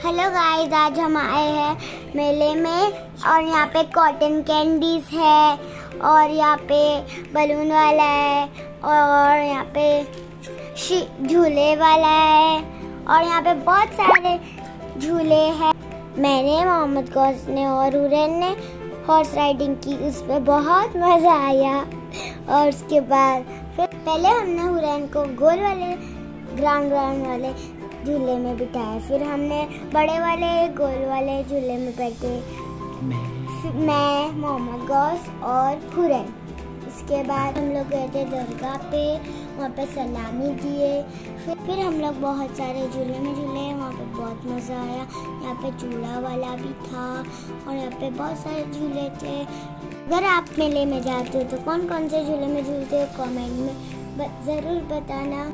Hello guys आज हम आए हैं मेले में और यहाँ पे कॉटन कैंडीज है और यहाँ पे बलून वाला है और यहाँ पे झूले वाला है और यहाँ पे बहुत सारे झूले हैं। मैंने, मोहम्मद गौस ने और हुरैन ने हॉर्स राइडिंग की उस पर बहुत मज़ा आया। और उसके बाद फिर पहले हमने हुरैन को गोल वाले ग्राउंड ग्राउंड वाले झूले में बिठाया। फिर हमने बड़े वाले गोल वाले झूले में बैठे। मैं। मोहम्मद गौस और हुरैन इसके बाद हम लोग गए थे दरगाह पे। वहाँ पे सलामी दिए फिर फिर हम लोग बहुत सारे झूले में झूले। वहाँ पे बहुत मज़ा आया। यहाँ पे चूड़ा वाला भी था और यहाँ पे बहुत सारे झूले थे। अगर आप मेले में जाते हो तो कौन कौन से झूले में झूलते हो? कमेंट में ज़रूर बताना।